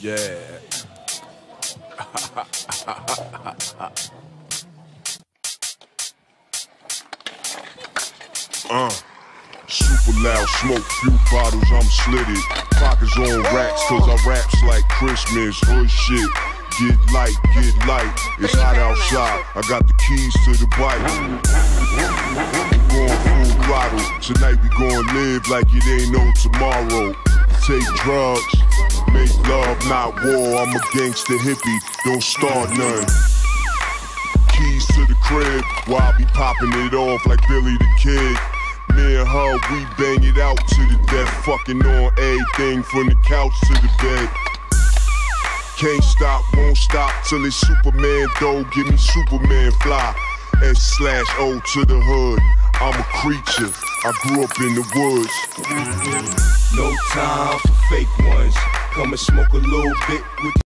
Yeah. Uh. Super loud smoke, few bottles, I'm slitted. Pockets on racks, cause I raps like Christmas. Hood shit. Get light, get light. It's hot outside. I got the keys to the bike. Going full throttle. Tonight we gon' live like it ain't no tomorrow. Take drugs, make love, not war. I'm a gangster hippie, don't start none. Keys to the crib, while I be popping it off like Billy the Kid. Me and her, we bang it out to the death, fucking on everything from the couch to the bed. Can't stop, won't stop till it's Superman though. Give me Superman fly. S slash O to the hood. I'm a creature. I grew up in the woods. No time for fake ones. Come and smoke a little bit with